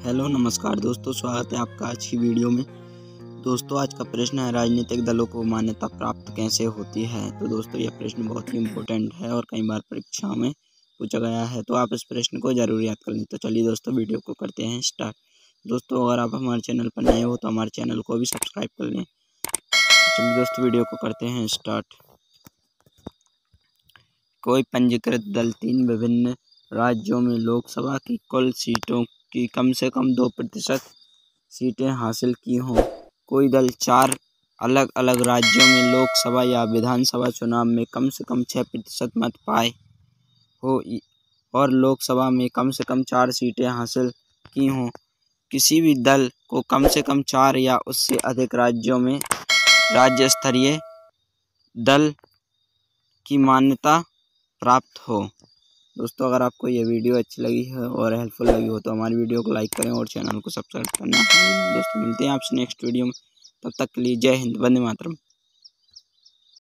Hello, नमस्कार दोस्तों, स्वागत है आपका आज की वीडियो में। दोस्तों, आज का प्रश्न है, राजनीतिक दलों को मान्यता प्राप्त कैसे होती है? तो दोस्तों, यह प्रश्न बहुत ही इम्पोर्टेंट है और कई बार परीक्षाओं में पूछा गया है तो आप इस प्रश्न को ज़रूर याद कर लें। तो चलिए दोस्तों, वीडियो को करते हैं स्टार्ट दोस्तों, अगर आप हमारे चैनल पर नए हो तो हमारे चैनल को भी सब्सक्राइब कर लें। चलिए दोस्तों, वीडियो को करते हैं स्टार्ट कोई पंजीकृत दल तीन विभिन्न राज्यों में लोकसभा की कुल सीटों की कम से कम दो प्रतिशत सीटें हासिल की हों। कोई दल चार अलग अलग राज्यों में लोकसभा या विधानसभा चुनाव में कम से कम छः प्रतिशत मत पाए हो और लोकसभा में कम से कम चार सीटें हासिल की हों। किसी भी दल को कम से कम चार या उससे अधिक राज्यों में राज्य स्तरीय दल की मान्यता प्राप्त हो। दोस्तों, अगर आपको ये वीडियो अच्छी लगी है और हेल्पफुल लगी हो तो हमारी वीडियो को लाइक करें और चैनल को सब्सक्राइब करना दोस्तों, मिलते हैं आपसे नेक्स्ट वीडियो में। तब तक के लिए जय हिंद, वंदे मातरम।